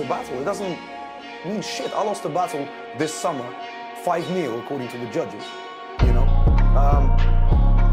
a battle. It doesn't mean shit. I lost a battle this summer, 5-0 according to the judges, you know? Um,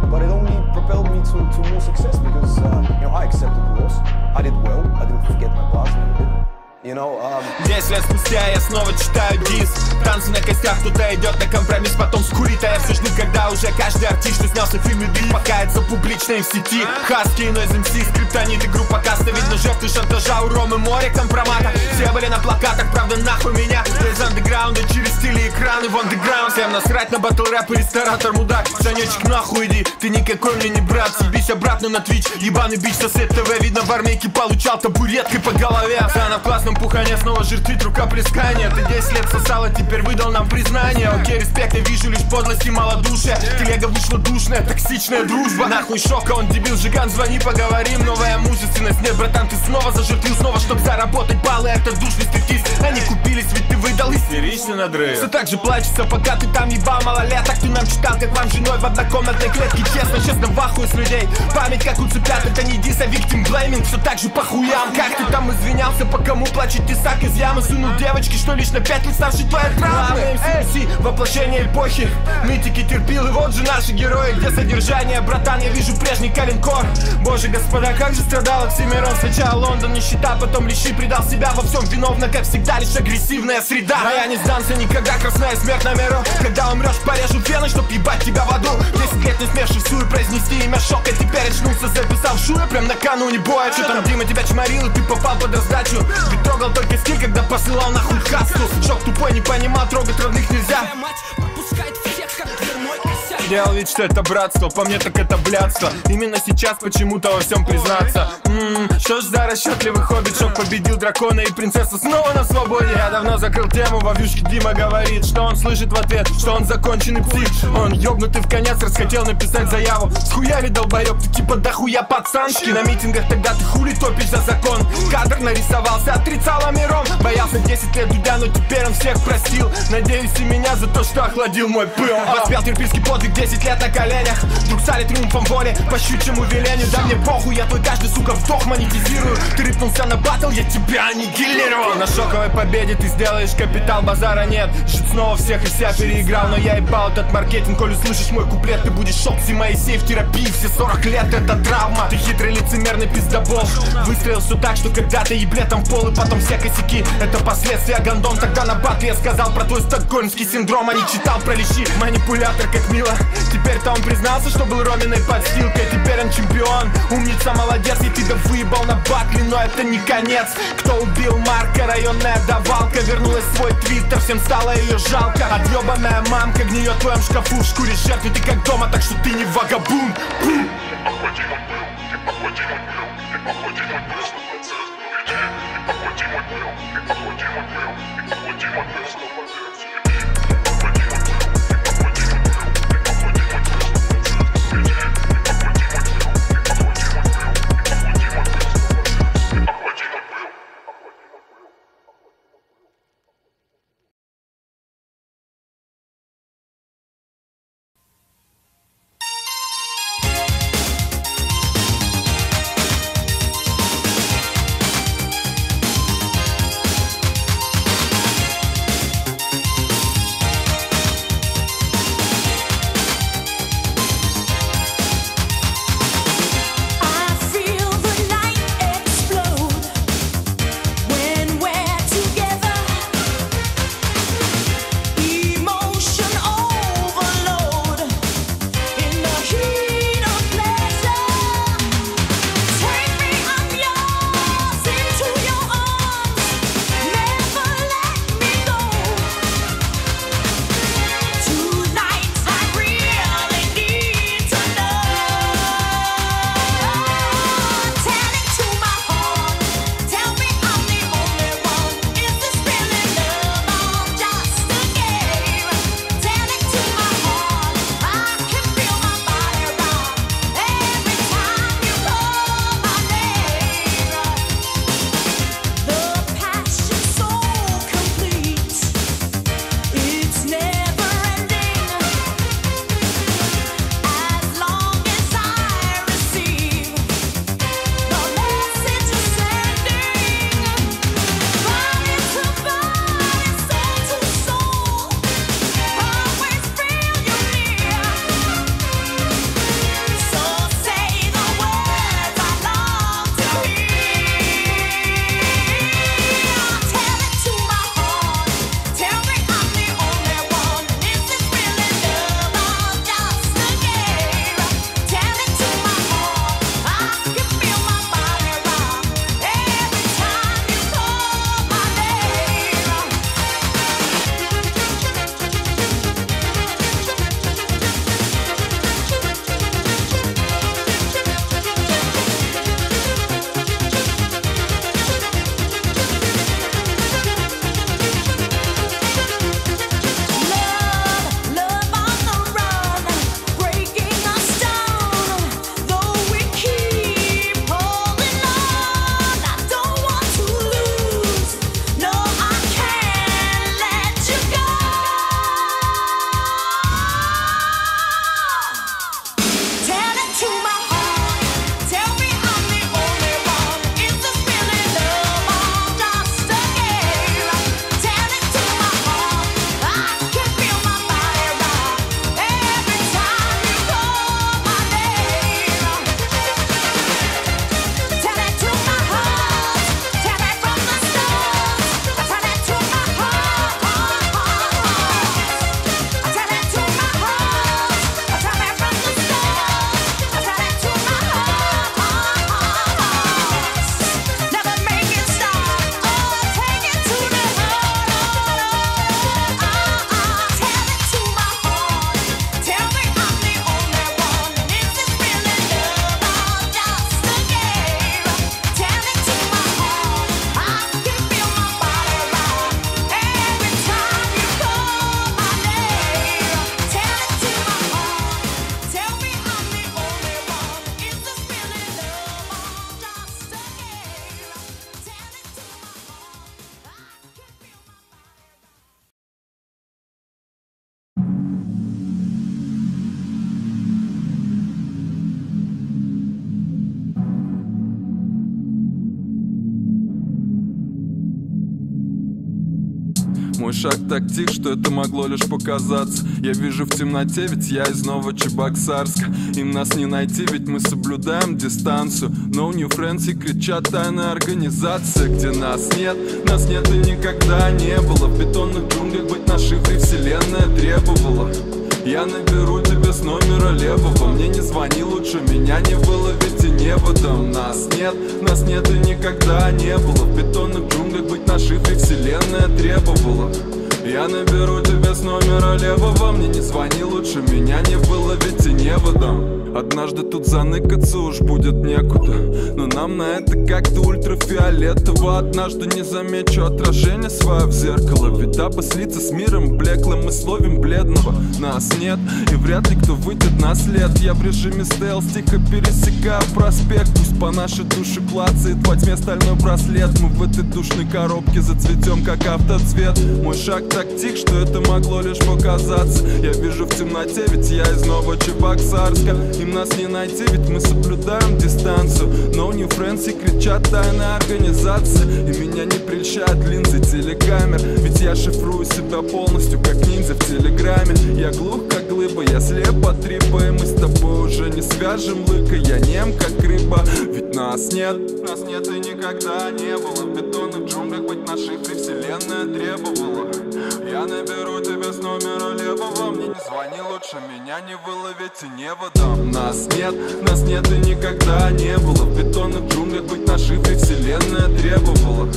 but it only propelled me to, to more success because, uh, you know, I accepted the loss. I did well. I didn't forget my past, never did. You know. Um, Десять лет спустя я снова читаю диск. Танцы на костях, кто-то идет на компромисс Потом скурит, а я все жду, когда уже каждый артист Что снялся в фильме дым, покается публично и в сети. Хаски, Нойз МС, Скриптонит а и группа Каста Видно жертвы шантажа, у Ромы море компромата. Все были на плакатах, правда нахуй меня. Из андеграунда через стили экраны в андеграунд. Всем насрать на батл рэп и ресторатор мудак. Санечек нахуй иди, ты никакой мне не брат. Съебись обратно на твич, ебаный бич сосед ТВ. Видно в армейке получал табуреткой по голове. Заново класс классном пухане снова жертвит рукоплескания Ты 10 лет сосала, теперь выдал нам признание. Окей, респект, я вижу лишь подлость и малодушие. Телега вышла душная, токсичная дружба. Нахуй шока, он дебил, жиган, звони, поговорим. Новая мужественность, нет, братан, ты снова зажертвил Снова, чтоб заработать баллы, это душный стриптиз Они купились, ведь ты выдал истеричный надрыв. Все так же плачется, пока ты там ебал малолеток. Ты нам читал, как вам женой в однокомнатной клетке Честно, честно, в ахуе с людей. Память как у цыплят, это не дис, а виктим блейминг Все так же по хуям, как ты там извинялся По кому плачет тесак из ямы Сунул девочки, что лишь на пять лет ставший твоей травмой МС, воплощение эпохи. Митики терпил, и вот же наши герои Где содержание, братан, я вижу прежний калинкор Боже, господа, как же страдал Оксимирон. Сначала Лондон, нищета, потом лиши Предал себя во всем виновна, как всегда, лишь агрессивная среда. Но я не сдамся никогда, красная смерть на миру Когда умрешь, порежу вены, чтоб ебать тебя в аду. Десять лет не смешив сую, произнести имя шока Теперь очнулся, записал шуя, прям накануне боя. Что там Дима тебя чморил, и ты попал под раздачу. Ведь трогал только скиль, когда посылал нахуй касту Шок тупой, не понимал, трогать родных нельзя Делал вид, что это братство, по мне так это блядство. Именно сейчас почему-то во всем признаться. М-м, Что ж за расчетливый хоббит, шок победил дракона и принцесса снова на свободе? Я давно закрыл тему, во вьюшке Дима говорит Что он слышит в ответ, что он законченный псих. Он ёбнутый в конец, расхотел написать заяву. С хуями долбоёб, ты типа дохуя пацанский. На митингах тогда ты хули топишь за закон? Кадр нарисовался, отрицал миром Боялся 10 лет Дудя, но теперь он всех простил. Надеюсь и меня за то, что охладил мой пыл Воспел терпильский подвиг 10 лет на коленях Вдруг стали триумфом воли. По щучьему велению Да мне похуй, я твой каждый, сука, вдох монетизирую. Ты рыпнулся на батл, я тебя аннигилировал. На шоковой победе ты сделаешь капитал, базара нет. Жить снова всех и вся переиграл Но я ебал этот маркетинг, коль услышишь мой куплет Ты будешь шок, Моисей в терапии. Все 40 лет это травма. Ты хитрый лицемерный пиздобол. Выстрелил все так, что когда-то еблетом в пол И потом все косяки, это последствия гондон Тогда на батле. Я сказал про твой стокгольмский синдром А не читал про лещи, манипулятор как мило Теперь-то он признался, что был Роминой подстилкой Теперь он чемпион, умница, молодец И ты да выебал на батле, но это не конец Кто убил Марка, районная давалка Вернулась в свой твиттер, всем стало ее жалко Отъебанная мамка гниет в твоем шкафу В шкуре жертвы ты как дома, так что ты не вагабун Шаг так тих, что это могло лишь показаться. Я вижу в темноте, ведь я из Новочебоксарска Им нас не найти, ведь мы соблюдаем дистанцию. No new friends и кричат тайная организация Где нас нет, нас нет и никогда не было. В бетонных джунглях быть на шифре вселенная требовала. Я наберу тебя с номера левого. Мне не звони, лучше меня не было, ведь и выдам Нас нет, нас нет и никогда не было. В бетонных джунглях быть на шифре вселенная требовала я наберу тебя с номера левого Мне не звони, лучше меня не было, ведь и не выдам Однажды тут заныкаться уж будет некуда. Но нам на это как-то ультрафиолетово. Однажды не замечу отражение свое в зеркало. Ведь дабы слиться с миром блеклым Мы словим бледного. Нас нет и вряд ли кто выйдет на след. Я в режиме стелс тихо пересекаю проспект. Пусть по нашей душе клацает во тьме стальной браслет. Мы в этой душной коробке зацветем как автоцвет. Мой шаг так тих, что это могло лишь показаться. Я вижу в темноте, ведь я из Новочебоксарска Им нас не найти, ведь мы соблюдаем дистанцию. No new friends и кричат тайная организация И меня не прельщают линзы телекамер. Ведь я шифрую себя полностью, как ниндзя в телеграме. Я глух, как глыба, я слеп от трипа И мы с тобой уже не свяжем лыка Я нем, как рыба, ведь нас нет Нас нет и никогда не было. В бетонных джунглях быть на шифре вселенная требовала. Я наберу номера левого Мне не звони, лучше меня не выловить и не выдам Нас нет, нас нет и никогда не было. В бетонных джунглях быть на шифре вселенная требовала.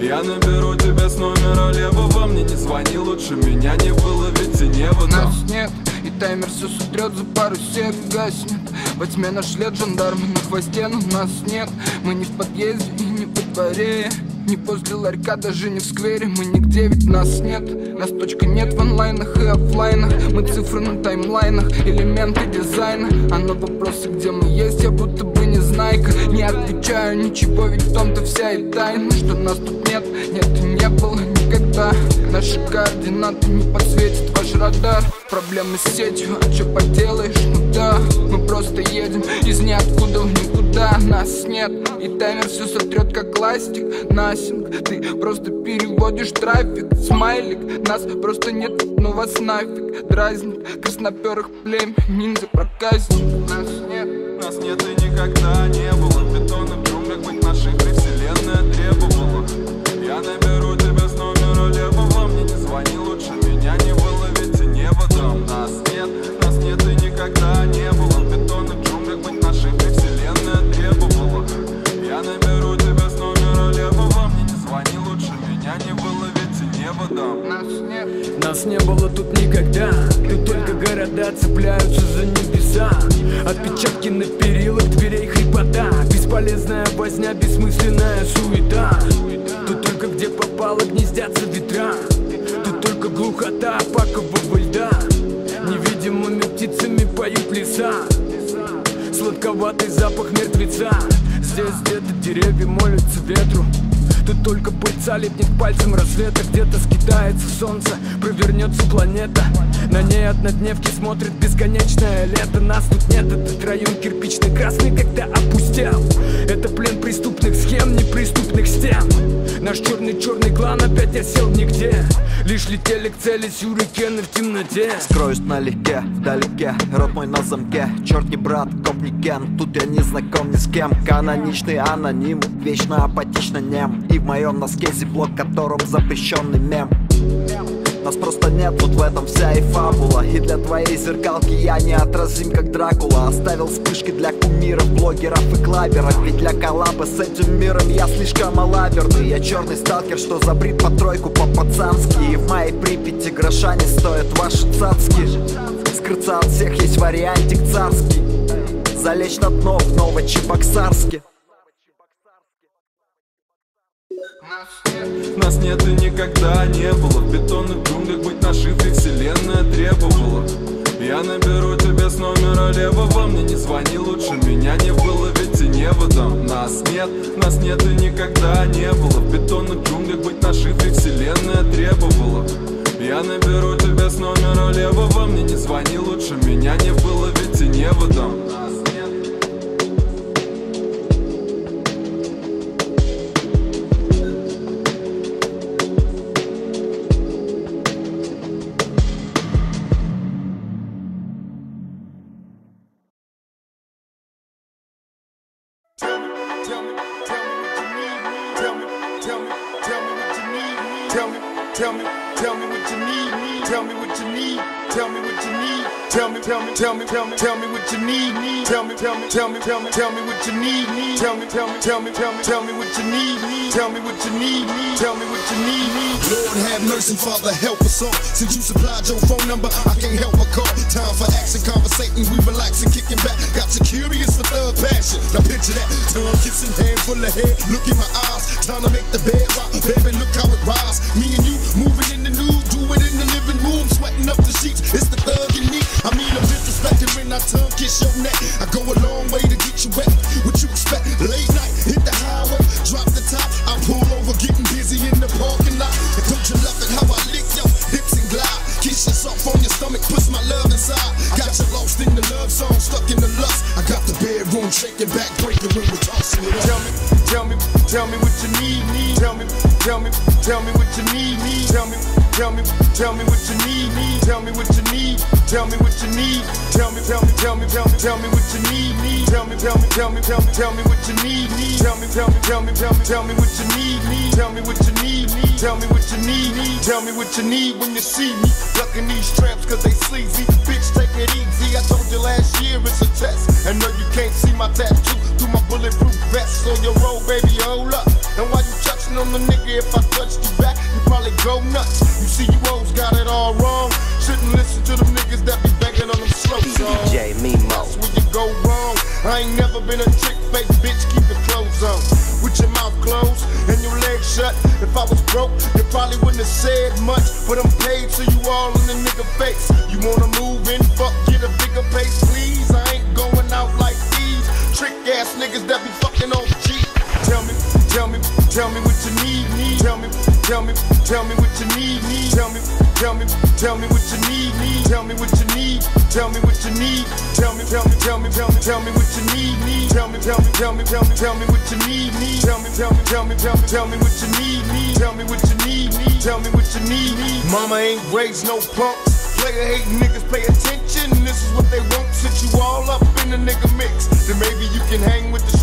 Я наберу тебя с номера левого Мне не звони, лучше меня не выловить и не выдам Нас нет, и таймер все сутрет за пару сек гаснет. Во тьме наш след жандармы на хвосте, но нас нет. Мы не в подъезде и не по дворе не возле ларька, даже не в сквере. Мы нигде, ведь нас нет. Нас точка нет в онлайнах и офлайнах. Мы цифры на таймлайнах, элементы дизайна. А на вопросы, где мы есть, я будто бы не знайка. Не отвечаю ничего, ведь в том-то вся и тайна Что нас тут нет, нет и не было никогда. Наши координаты не подсветят ваш радар. Проблемы с сетью, а что поделаешь, ну да Мы просто едем из ниоткуда в никуда Нас нет, и таймер все сотрет как ластик Насинг, ты просто переводишь трафик Смайлик, нас просто нет, но вас нафиг Дразнит. Красноперых племя, ниндзя проказник. Нас нет, нас нет и никогда не было. В бетонных джунглях быть на шифре вселенная требовала. Я наберу тебя с номера левого Мне не звони, лучше Нас не было тут никогда. Тут только города цепляются за небеса. Отпечатки на перилах дверей хрипота. Бесполезная возня, бессмысленная суета. Тут только где попало гнездятся ветра. Тут только глухота пакового льда. Невидимыми птицами поют леса. Сладковатый запах мертвеца. Здесь где-то деревья молятся ветру Тут только пыльца липнет к пальцам рассвета Где-то скитается солнце, провернется планета. На ней однодневки смотрит бесконечное лето. Нас тут нет, этот район кирпичный красный когда опустел. Это плен преступных схем, неприступных стен. Наш черный-черный клан опять осел нигде. Лишь летели к цели сюрикены в темноте. Скроюсь налегке, вдалеке, рот мой на замке. Черт не брат, не тут я не знаком ни с кем. Каноничный аноним, вечно апатично нем. И в моем носке зиблок, которым запрещенный мем. Нас просто нет, вот в этом вся и фабула. И для твоей зеркалки я неотразим, как Дракула. Оставил вспышки для кумиров, блогеров и клаберов. Ведь для коллаба с этим миром я слишком малаберный Я черный сталкер, что забрит по тройку по-пацански. И в моей Припяти гроша не стоят ваши цацки. Скрыться от всех есть вариантик царский Залечь на дно в Новочебоксарске Нас нет и никогда не было. В бетонных джунглях быть на шифре вселенная требовала. Я наберу тебя с номера левого Мне не звони, лучше меня не выловить и не выдам Нас нет, нас нет и никогда не было. В бетонных джунглях быть на шифре вселенная требовала. Я наберу тебя с номера левого Мне не звони, лучше меня не выловить и Tell me, tell me what you need. Tell me, tell me, tell me what you need. Tell me, tell me, tell me what you need. Tell me what you need. Tell me what tell me, tell me, tell me, tell me tell me what you need. Tell me, tell me, tell me, tell me, tell me what you need. Tell me, tell me, tell me, tell me, tell me what you need. Tell me what you need. Tell me what you need. Lord have mercy, Father, help us all. Since you supplied your phone number, I can't help but call. Time for action, conversating, we relaxing, kicking back. Got you curious for thug passion. Now picture that, tongue kissing, hand full of hair. Look in my eyes, time to make the bed rock. Baby, look how it rise. Me and you moving in the nude, do it in the living room, sweating up the sheets. It's the thug in me. I mean, I'm disrespecting when I tongue kiss your neck. I go a long way to get you wet. What you expect? Late night, hit the highway, drop the top. I pull over, getting busy in the parking lot. And don't you love it how I lick your hips and glide? Kiss yourself on your stomach, push my love inside. Got you lost in the love song, stuck in the lust. I got the bedroom shaking back, breaking when we're tossing it up. Tell me, tell me, tell me what you need. need. Tell me, tell me, tell me what you need. need. Tell me, tell me, tell me what me what you need. Tell me what you need. Tell me, tell me, tell me, tell me, tell me what you need. Tell me, tell me, tell me, tell me, tell me what you need. Tell me, tell me, tell me, tell me, tell me what you need. Need. Tell me what you need. Need. Tell me what you need. Need. Tell me what you need when you see me. Ducking these traps cause they sleazy. Bitch, take it easy. I told you last year it's a test. And no, you can't see my tattoo through my bulletproof vest. So your roll, baby, hold up. And why you touching on the nigga, if I touched you back, you probably go nuts. You see, never been a trick fake bitch, keep your clothes on. With your mouth closed and your legs shut. If I was broke, you probably wouldn't have said much. But I'm paid, so you all in the nigga face. You wanna move in, fuck, get a bigger pace, please. I ain't going out like these trick ass niggas that be fucking on G. Tell me, tell me, tell me what you need. need. Tell me, tell me, tell me what you need, need. Tell me, tell me, tell me what you need, need. Tell me what you need. Tell me what you need. Tell me, tell me, tell me, tell me, tell me what you need. Need. Tell me, tell me, tell me, tell me, tell me what you need. Need. Tell me, tell me, tell me, tell me, tell me what you need. Need. Tell me what you need. Need. Tell me what you need. Need. Mama ain't raised no punks. Player hating niggas pay attention. This is what they want. Sit you all up in the nigga mix. Then maybe you can hang with the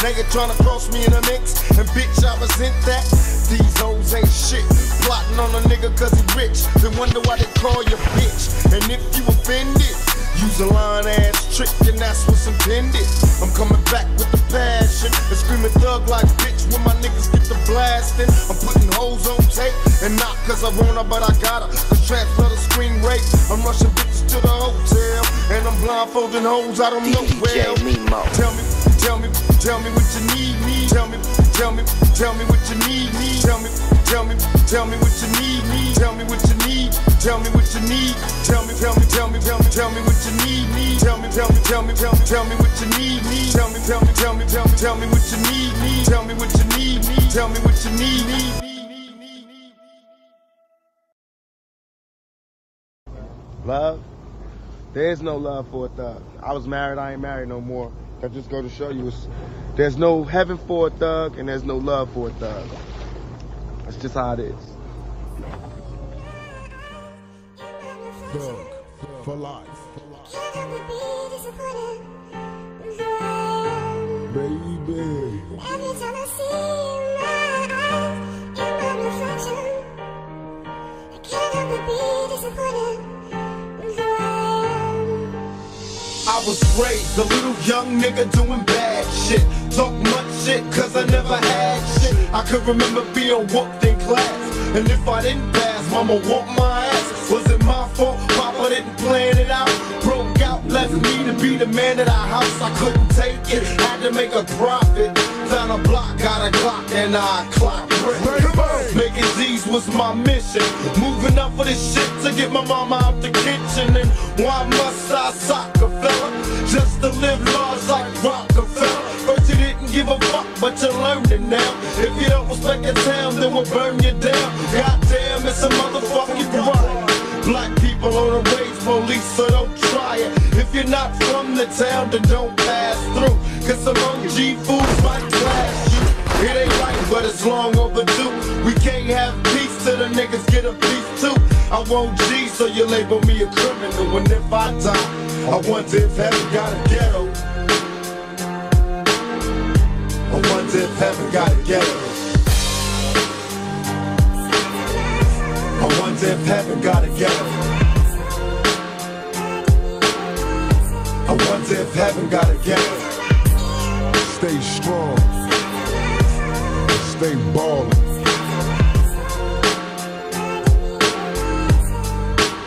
Nigga tryna cross me in the mix. And bitch, I resent that. These hoes ain't shit. Plotting on a nigga cause he rich. Then wonder why they call you bitch. And if you offended, use a line ass trick and that's what's intended. I'm coming back with the passion and screaming thug like bitch when my niggas get the blasting. I'm putting hoes on tape and not cause I wanna, but I gotta. Cause traps love to scream rape. I'm rushing bitches to the hotel and I'm blindfolding hoes I don't know DJ well. Tell me, tell me, tell me what you need. Tell me, tell me, tell me what you need. Me. Tell me, tell me, tell me what you need. Tell me what you need. Tell me what you need. Tell me, tell me, tell me, tell me, tell me what you need. Tell me, tell me, tell me, tell me, tell me what you need. Tell me, tell me, tell me, tell me, tell me what you need. Tell me what you need. Tell me what you need. Love? There's no love for a thug. I was married, I ain't married no more. That just go to show you it's, there's no heaven for a thug and there's no love for a thug. That's just how it is. Thug for life. Baby. Every time I see my eyes in my reflection, I can't help but be disappointed I was raised a little young nigga doing bad shit. Talk much shit cause I never had shit. I could remember being whooped in class. And if I didn't pass, mama whooped my left me to be the man of the house. I couldn't take it, had to make a profit. Found a block, got a clock, and I clocked it. Making Z's was my mission. Moving up for this shit to get my mama out the kitchen. And why must I soccer fella? Just to live large like Rockefeller. First you didn't give a fuck, but you're learning now. If you don't respect your town, then we'll burn you down. Goddamn, it's a motherfucking riot. Black people on the rage police, so don't try it. If you're not from the town, then don't pass through. Cause some OG fools might clash you. It ain't right, but it's long overdue. We can't have peace till the niggas get a piece too. I want G, so you label me a criminal. And if I die, I wonder if heaven got a ghetto. I wonder if heaven got a ghetto. I wonder if heaven got a ghetto. Wonder if heaven got a ghetto. Stay strong. Stay ballin'.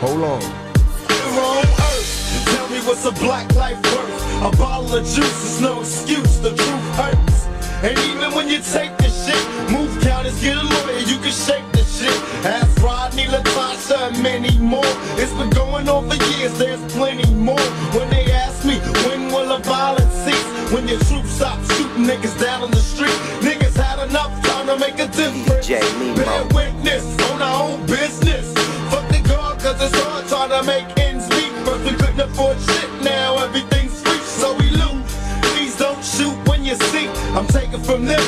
Hold on. wrong earth. Tell me what's a black life worth? A bottle of juice is no excuse. The truth hurts. And even when you take the shit, move counters, get a lawyer, you can shake shit. Ask Rodney, Latasha, and many more. It's been going on for years, there's plenty more. When they ask me, when will the violence cease? When your troops stop shooting niggas down on the street. Niggas had enough time to make a difference. Bear witness on our own business. Fuck the God, cause it's hard trying to make ends meet. First we couldn't afford shit, now everything's free, so we loot. Please don't shoot when you see. I'm taking from them,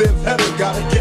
Sims Header got a